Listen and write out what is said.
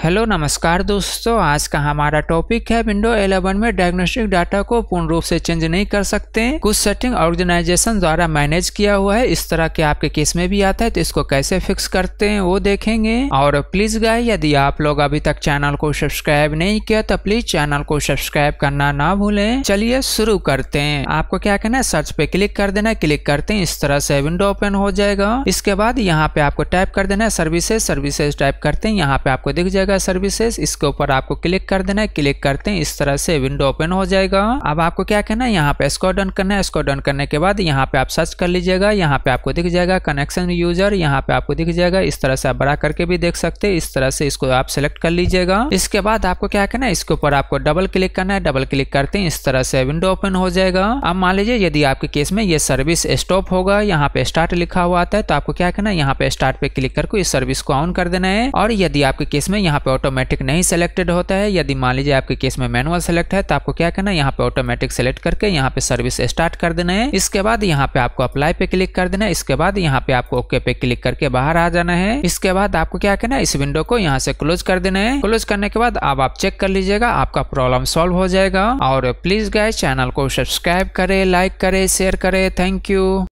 Hello, नमस्कार दोस्तों। आज का हमारा टॉपिक है विंडो 11 में डायग्नोस्टिक डाटा को पूर्ण रूप से चेंज नहीं कर सकते। हैं कुछ सेटिंग ऑर्गेनाइजेशन द्वारा मैनेज किया हुआ है। इस तरह के आपके केस में भी आता है तो इसको कैसे फिक्स करते हैं, वो देखेंगे। और प्लीज़ गाय यदि आप लोग अभी तक चैनल को सब्सक्राइब नहीं किया तो प्लीज़ चैनल को सब्सक्राइब करना ना भूलें। चलिए शुरू करते हैं। आपको क्या करना है? सर्च पे क्लिक कर देना क्लिक करते हैं, इस तरह से विंडो ओपन हो जाएगा। इसके बाद यहाँ पे आपको टाइप कर देना है सर्विसेज़ सर्विसेज़ टाइप करते हैं, यहाँ पे आपको दिख जाएगा। जाएगा सर्विसेज़ इसके ऊपर आपको क्लिक कर देना है। क्लिक करते हैं इस तरह से विंडो ओपन हो जाएगा। अब आपको क्या करना है? यहाँ पे इसको डन करना है। इसको डन करने के बाद यहाँ पे आप सर्च कर लीजिएगा। यहाँ पे आपको दिख जाएगा कनेक्शन यूज़र यहाँ पे आपको दिख जाएगा। इस तरह से आप बड़ा करके भी देख सकते हैं। इस तरह से इसको आप सिलेक्ट कर लीजिएगा। इसके बाद आपको क्या करना है? इसके ऊपर आपको डबल क्लिक करना है। डबल क्लिक करते हैं इस तरह से विंडो ओपन हो जाएगा। अब मान लीजिए यदि आपके केस में ये सर्विस स्टॉप होगा, यहाँ पे स्टार्ट लिखा हुआ आता है तो आपको क्या करना है? यहाँ पे स्टार्ट पे क्लिक करके इस सर्विस को ऑन कर देना है। और यदि आपके केस में यहाँ पे ऑटोमेटिक नहीं सेलेक्टेड होता है। यदि मान लीजिए आपके केस में मैनुअल सेलेक्ट है तो आपको क्या करना है? यहाँ पे ऑटोमेटिक सेलेक्ट करके यहाँ पे सर्विस स्टार्ट कर देना है। इसके बाद यहाँ पे आपको अप्लाई पे क्लिक कर देना है। इसके बाद यहाँ पे आपको ओके पे क्लिक करके बाहर आ जाना है। इसके बाद आपको क्या करना है? इस विंडो को यहाँ से क्लोज कर देना है। क्लोज करने के बाद अब आप चेक कर लीजिएगा, आपका प्रॉब्लम सॉल्व हो जाएगा। और प्लीज़ गाय चैनल को सब्सक्राइब करे लाइक करे शेयर करे। Thank you